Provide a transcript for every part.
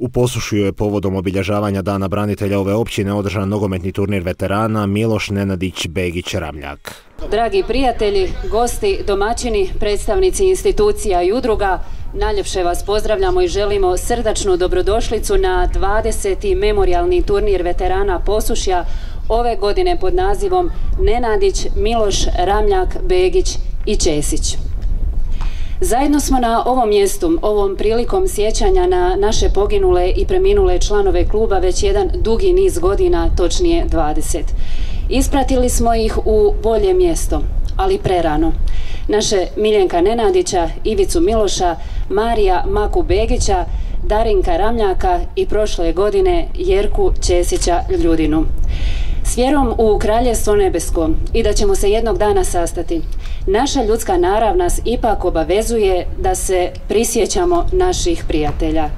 U Posušju je povodom obilježavanja Dana branitelja ove općine održan nogometni turnir veterana Miloš Nenadić Begić Ramljak. Dragi prijatelji, gosti, domaćini, predstavnici institucija i udruga, najljepše vas pozdravljamo i želimo srdačnu dobrodošlicu na 20. memorialni turnir veterana Posušja ove godine pod nazivom Nenadić, Miloš, Ramljak, Begić i Česić. Zajedno smo na ovom mjestu, ovom prilikom sjećanja na naše poginule i preminule članove kluba već jedan dugi niz godina, točnije 20. Ispratili smo ih u bolje mjesto, ali prerano. Naše Miljenka Nenadića, Ivicu Miloša, Marija Maku Begića, Darinka Ramljaka i prošle godine Jerku Česića Ljudinu. S vjerom u Kraljevstvo nebesko i da ćemo se jednog dana sastati. Naša ljudska narav nas ipak obavezuje da se prisjećamo naših prijatelja.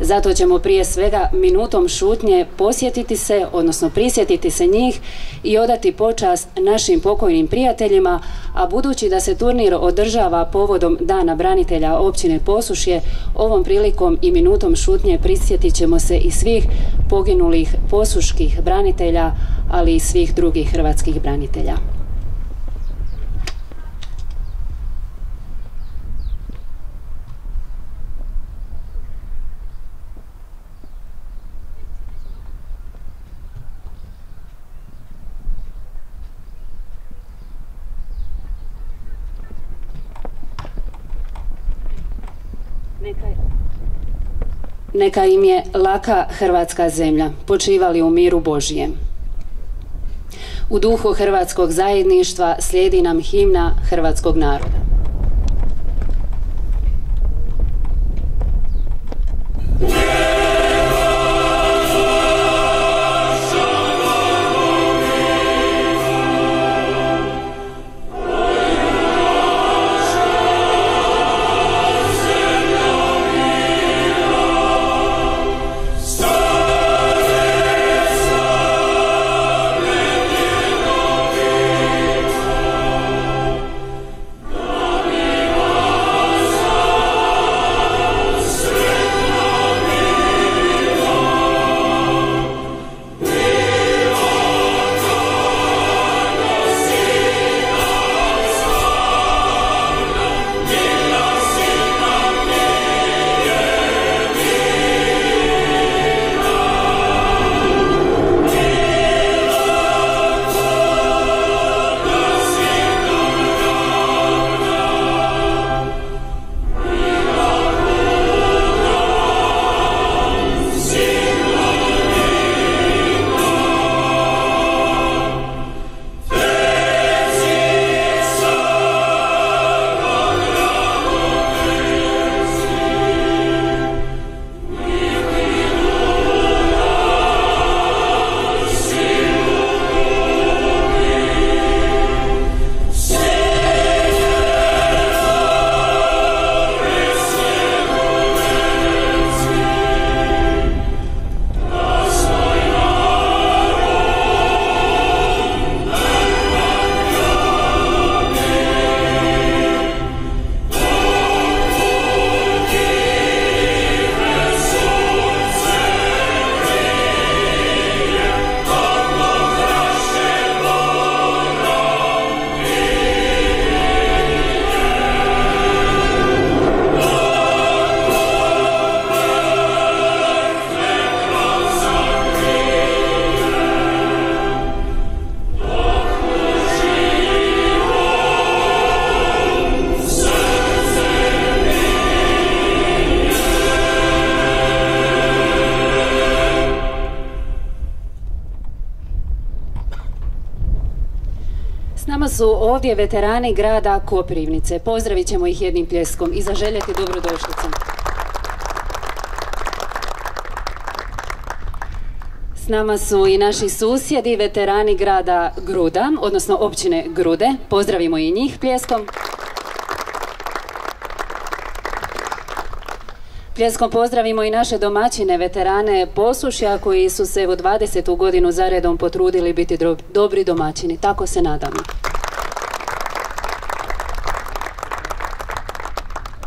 Zato ćemo prije svega minutom šutnje posjetiti se, odnosno prisjetiti se njih i odati počast našim pokojnim prijateljima, a budući da se turnir održava povodom Dana branitelja općine Posušje, ovom prilikom i minutom šutnje prisjetit ćemo se i svih poginulih posuških branitelja, ali i svih drugih hrvatskih branitelja. Neka im je laka hrvatska zemlja, počivali u miru Božijem. U duhu hrvatskog zajedništva slijedi nam himna hrvatskog naroda. Ovdje veterani grada Koprivnice. Pozdravit ćemo ih jednim pljeskom i zaželjeti dobrodošlicu. S nama su i naši susjedi, veterani grada Gruda, odnosno općine Grude. Pozdravimo i njih pljeskom. Pljeskom pozdravimo i naše domaćine, veterane Posušja koji su se u 20. godinu zaredom potrudili biti dobri domaćini. Tako se nadamo.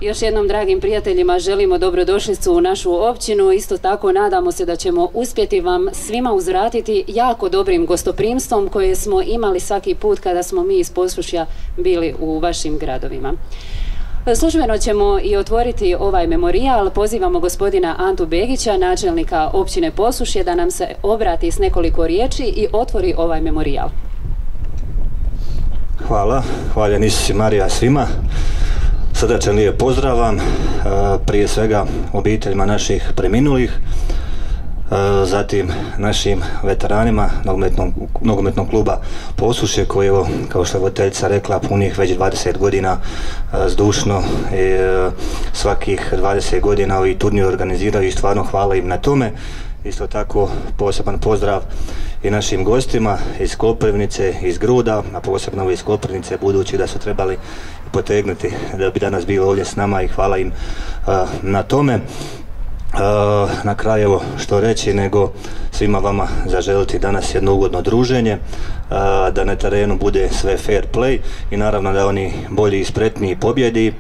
Još jednom, dragim prijateljima, želimo dobrodošlicu u našu općinu. Isto tako nadamo se da ćemo uspjeti vam svima uzvratiti jako dobrim gostoprimstvom koje smo imali svaki put kada smo mi iz poslušja bili u vašim gradovima. Službeno ćemo i otvoriti ovaj memorijal. Pozivamo gospodina Antu Begića, načelnika općine Posušje, da nam se obrati s nekoliko riječi i otvori ovaj memorijal. Hvala, hvala Isus i Marija svima. Srdačan lijep pozdravam, prije svega obiteljima naših preminulih, zatim našim veteranima nogometnog, kluba Posušje koji je, kao što je voditeljica rekla, punih već 20 godina zdušno i e, svakih 20 godina ovi turnir organiziraju i stvarno hvala im na tome. Isto tako poseban pozdrav i našim gostima iz Koprivnice, iz Gruda, a posebno iz Koprivnice budući da su trebali potegnuti da bi danas bilo ovdje s nama i hvala im na tome. na kraju evo što reći nego svima vama zaželiti danas jedno ugodno druženje, da na terenu bude sve fair play i naravno da oni bolji i spretniji pobjedi,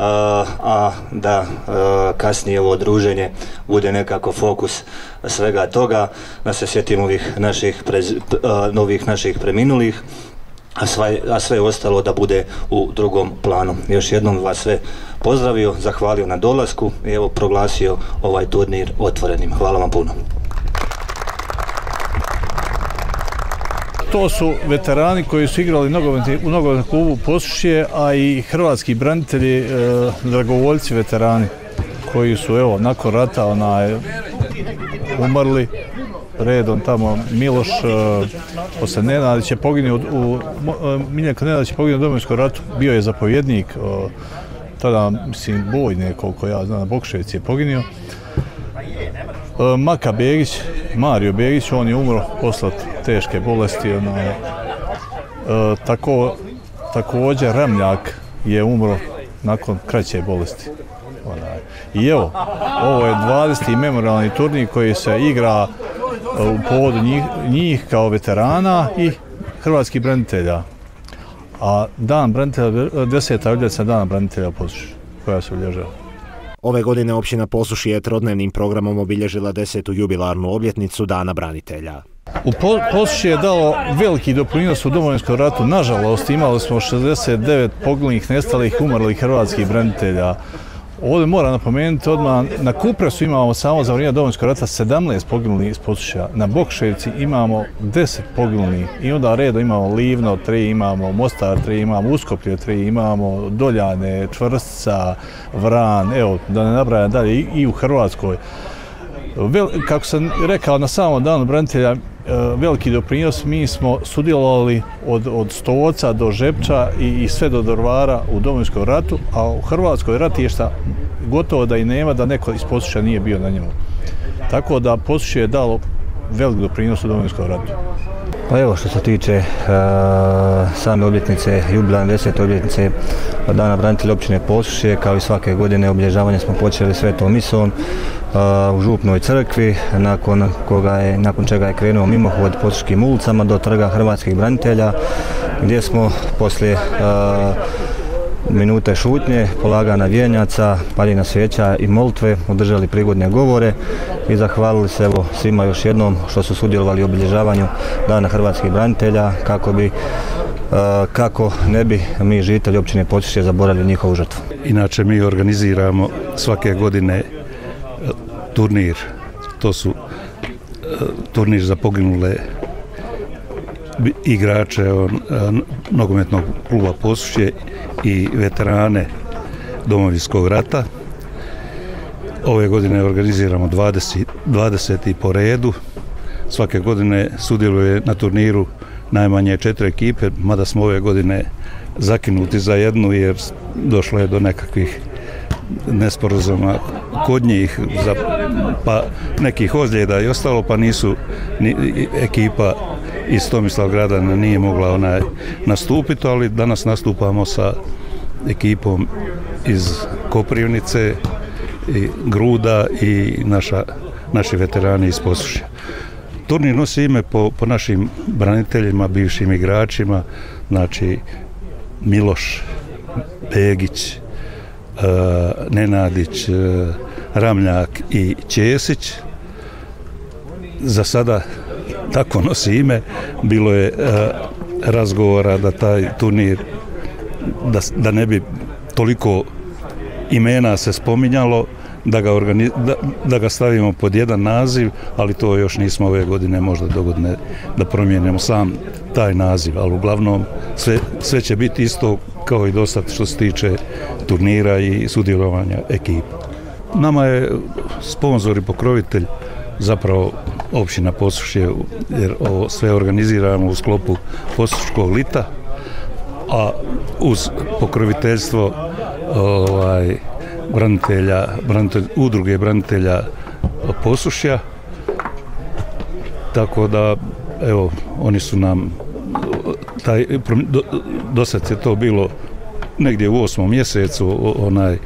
a da kasnije ovo druženje bude nekako fokus svega toga, da se sjetimo ovih naših, novih naših preminulih, a sve, a sve ostalo da bude u drugom planu. Još jednom vas sve pozdravio, zahvalio na dolasku i evo proglasio ovaj turnir otvorenim. Hvala vam puno. To su veterani koji su igrali u nogometnom klubu Posušje, a i hrvatski branitelji, e, dragovoljci veterani koji su evo nakon rata onaj umrli. Redom tamo Miloš uh, poslije Nenadić je poginuo u Miljenko Nenadić je poginuo u Domovinskom ratu. Bio je zapovjednik tada mislim boj nekoliko ja znam Bokšević je poginuo. Maka Begić, Mario Begić, on je umro posle teške bolesti. Ono, tako, također Ramljak je umro nakon kraće bolesti. I evo, ovo je 20. memorialni turnir koji se igra u povodu njih, kao veterana i hrvatskih branitelja. A dan branitelja, deseta obljetnica dana branitelja Posuši, koja se obilježava. Ove godine općina Posuši je trodnevnim programom obilježila desetu jubilarnu obljetnicu Dana branitelja. U Posuši je dao veliki doprinos u Domovinskom ratu. Nažalost, imali smo 69 poginulih, nestalih, umrlih hrvatskih branitelja. Ovdje moram napomenuti odmah, na Kupresu imamo samo za vrijeme Domovinskog rata 17 poginulih iz Posušja, na Bokševci imamo 10 poginulih i onda redo imamo Livno 3, imamo Mostar 3, imamo Uskoplje 3, imamo Doljane, Čvrstica, Vran, evo da ne nabrajam dalje i, u Hrvatskoj. kako sam rekao na samom danu branitelja, veliki doprinos. Mi smo sudjelovali od, od Stovoca do Žepča i, sve do Dorvara u Domovinskom ratu, a u Hrvatskoj šta gotovo da i nema da neko iz Posuša nije bio na njemu. Tako da Posuše je dalo velik doprinos u Domovinskom ratu. Pa evo što se tiče uh, same obljetnice, jubilarne deset obljetnice Dana branitelja općine Posušje, kao i svake godine obilježavanje smo počeli svetom misom u Župnoj crkvi, nakon, koga je, nakon čega je krenuo mimohod Posuškim ulicama do trga hrvatskih branitelja, gdje smo poslije minute šutnje, polagana vjenjaca, paljena sveća i molitve, održali prigodne govore i zahvalili se svima još jednom što su sudjelovali u obilježavanju Dana hrvatskih branitelja kako bi kako ne bi mi žitelji općine Počišće zaboravili njihovu žrtvu. Inače mi organiziramo svake godine e, turnir, to su e, turnir za poginule igrače e, nogometnog kluba Posušje i veterane domovinskog rata. Ove godine organiziramo 20, 20. po redu. Svake godine sudjeluje na turniru najmanje četiri ekipe, mada smo ove godine zakinuti za jednu jer došlo je do nekakvih nesporazuma kod njih za, pa nekih ozljeda i ostalo pa nisu ni, ekipa iz Tomislav grada nije mogla onaj nastupiti, ali danas nastupamo sa ekipom iz Koprivnice, i Gruda i naša, naši veterani iz Posušja. Turnir nosi ime po, po našim braniteljima, bivšim igračima, znači Miloš, Begić, Nenadić, Ramljak i Česić. Za sada tako nosi ime. Bilo je razgovora da taj turnir da, da ne bi toliko imena se spominjalo da ga, da, da ga stavimo pod jedan naziv, ali to još nismo ove godine možda dogodne da promijenimo sam taj naziv, ali uglavnom sve, sve će biti isto kao i dosad što se tiče turnira i sudjelovanja ekipa. Nama je sponsor i pokrovitelj zapravo općina Posušje, jer ovo sve organiziramo u sklopu Posuškog lita, a uz pokroviteljstvo ovaj, branitelja, branitelj, udruge branitelja Posušja. Tako da, evo, oni su nam, taj, do, sad je to bilo negdje u osmom mjesecu, onaj,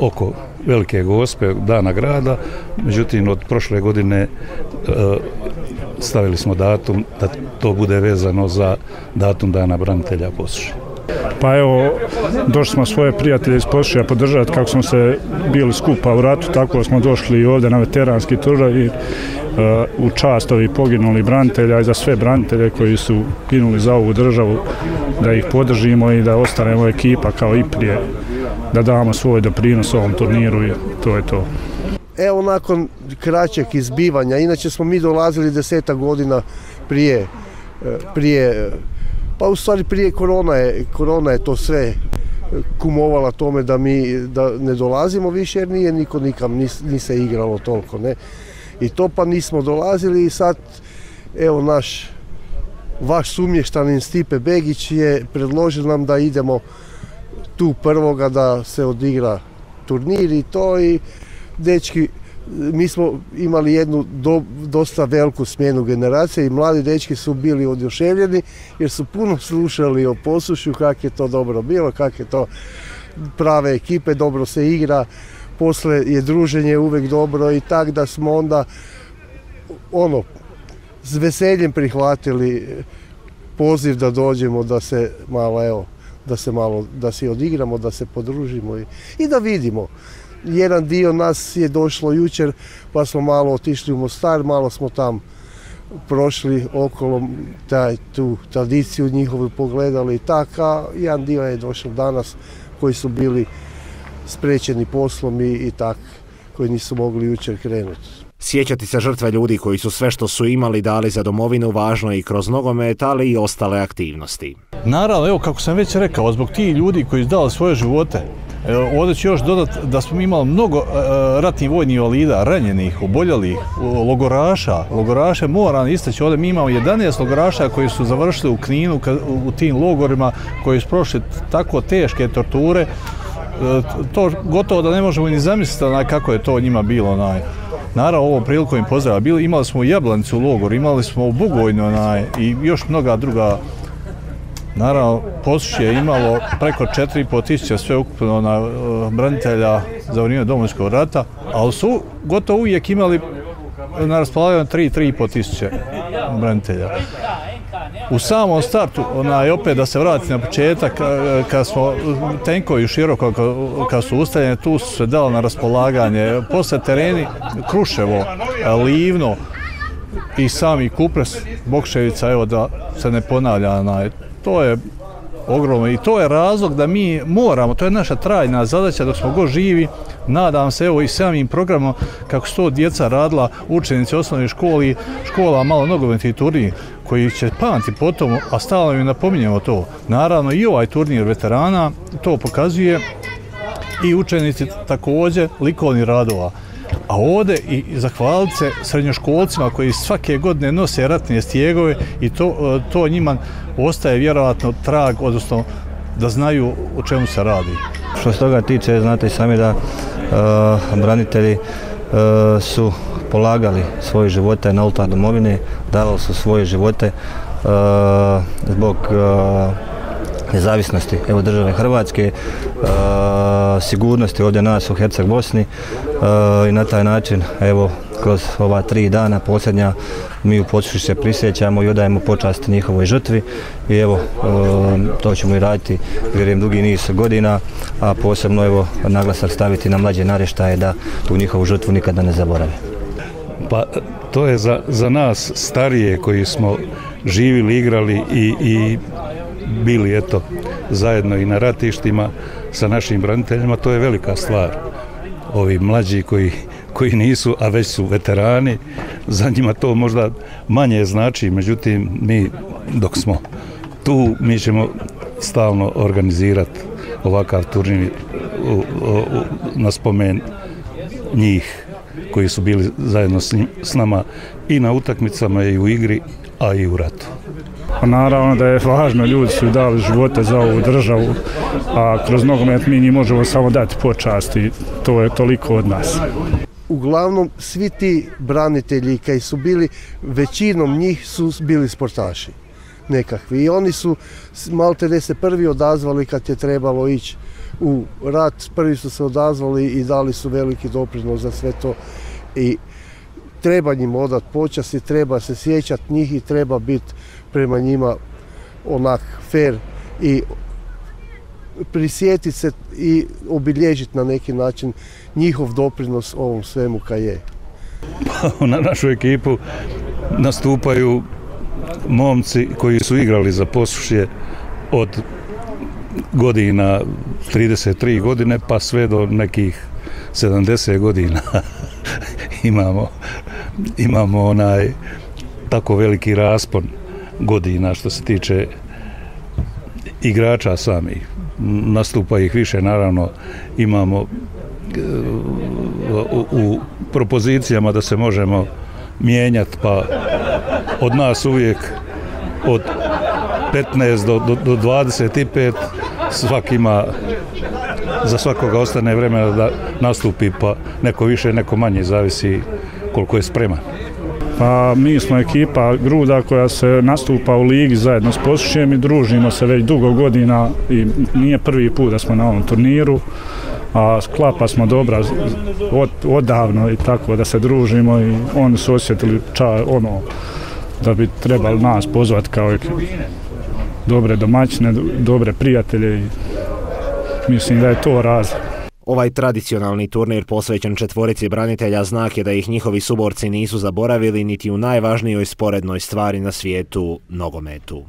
oko Velike Gospe, Dana grada, međutim od prošle godine e, stavili smo datum da to bude vezano za datum Dana branitelja Posušja. Pa evo, došli smo svoje prijatelje iz Posušja podržati kako smo se bili skupa u ratu, tako smo došli i ovdje na veteranski tur i uh, u čast ovih poginuli branitelja i za sve branitelje koji su ginuli za ovu državu, da ih podržimo i da ostanemo ekipa kao i prije, da damo svoj doprinos ovom turniru i to je to. Evo nakon kraćeg izbivanja, inače smo mi dolazili deseta godina prije, prije pa u stvari prije korona je, korona je to sve kumovala tome da mi da ne dolazimo više jer nije niko nikam ni, ni se igralo toliko ne. I to pa nismo dolazili i sad evo naš vaš sumještanin Stipe Begić je predložio nam da idemo tu prvoga da se odigra turnir i to i dečki mi smo imali jednu do, dosta veliku smjenu generacije i mladi dečki su bili oduševljeni jer su puno slušali o posušju, kak je to dobro bilo, kak je to prave ekipe, dobro se igra, posle je druženje uvek dobro i tak da smo onda ono s veseljem prihvatili poziv da dođemo da se malo evo da se malo da se odigramo, da se podružimo i, i da vidimo jedan dio nas je došlo jučer pa smo malo otišli u Mostar, malo smo tam prošli okolo taj, tu tradiciju njihovu pogledali i tako, a jedan dio je došao danas koji su bili sprečeni poslom i, i tak, koji nisu mogli jučer krenuti. Sjećati se žrtve ljudi koji su sve što su imali dali za domovinu važno i kroz nogomet, ali i ostale aktivnosti. Naravno, evo kako sam već rekao, zbog tih ljudi koji su dali svoje živote, Ovdje ću još dodati da smo imali mnogo ratnih vojnih invalida, ranjenih, oboljelih, logoraša. Logoraše moram istaći, ovdje mi imamo 11 logoraša koji su završili u Kninu, u tim logorima, koji su prošli tako teške torture. To gotovo da ne možemo ni zamisliti kako je to njima bilo. Naravno, ovo priliku im pozdrava. Imali smo u Jablanicu logor, imali smo u Bugojnu i još mnoga druga Naravno, Posušje je imalo preko 4,5 tisuća sve ukupno na uh, branitelja za vrijeme domovinskog rata, ali su gotovo uvijek imali na raspolaganju 3-3,5 tisuće branitelja. U samom startu, onaj, opet da se vrati na početak, kad smo tenkovi široko, kad su ustavljene, tu su se dali na raspolaganje. Posle tereni, Kruševo, Livno i sami Kupres, Bokševica, evo da se ne ponavlja, onaj, to je ogromno i to je razlog da mi moramo, to je naša trajna zadaća dok smo god živi, nadam se evo i samim programom kako su to djeca radila učenici osnovne školi, škola malo nogometni turnir koji će pamati potom, a stalno im napominjamo to. Naravno i ovaj turnir veterana to pokazuje i učenici također likovni radova. A ovde i zahvaliti se srednjoškolcima koji svake godine nose ratne stijegove i to, to njima ostaje vjerovatno trag, odnosno da znaju o čemu se radi. Što se toga tiče, znate sami da uh, branitelji uh, su polagali svoje živote na oltar domovine, davali su svoje živote zbog nezavisnosti evo države Hrvatske, uh, sigurnosti ovdje nas u Herceg Bosni uh, i na taj način evo kroz ova tri dana posljednja mi u Posuši se prisjećamo i odajemo počast njihovoj žrtvi i evo to ćemo i raditi vjerujem dugi niz godina a posebno evo naglasak staviti na mlađe nareštaje da tu njihovu žrtvu nikada ne zaborave. Pa to je za, za nas starije koji smo živili, igrali i, i bili eto zajedno i na ratištima sa našim braniteljima, to je velika stvar. Ovi mlađi koji, koji nisu, a već su veterani, za njima to možda manje znači, međutim mi dok smo tu, mi ćemo stalno organizirati ovakav turnir na spomen njih koji su bili zajedno s, s nama i na utakmicama i u igri, a i u ratu. Pa naravno da je važno, ljudi su dali živote za ovu državu, a kroz nogomet mi njih možemo samo dati počast i to je toliko od nas. Uglavnom, svi ti branitelji koji su bili, većinom njih su bili sportaši nekakvi. I oni su malte da se prvi odazvali kad je trebalo ići u rat, prvi su se odazvali i dali su veliki doprinos za sve to. I treba njim odat počasti, treba se sjećati njih i treba biti prema njima onak fair i prisjetiti se i obilježiti na neki način njihov doprinos ovom svemu kaj je. na našu ekipu nastupaju momci koji su igrali za posušje od godina 33 godine pa sve do nekih 70 godina imamo imamo onaj tako veliki raspon godina što se tiče igrača samih. Nastupa ih više, naravno, imamo u, u propozicijama da se možemo mijenjati, pa od nas uvijek od 15 do, do, do 25 svak ima za svakoga ostane vremena da nastupi pa neko više, neko manje zavisi koliko je spreman. Pa mi smo ekipa Gruda koja se nastupa u ligi zajedno s Posušćem i družimo se već dugo godina i nije prvi put da smo na ovom turniru a sklapa smo dobra od, odavno i tako da se družimo i oni su osjetili ča, ono da bi trebali nas pozvati kao dobre domaćine, dobre prijatelje i mislim da je to razlog. Ovaj tradicionalni turnir posvećen četvorici branitelja znak je da ih njihovi suborci nisu zaboravili niti u najvažnijoj sporednoj stvari na svijetu, nogometu.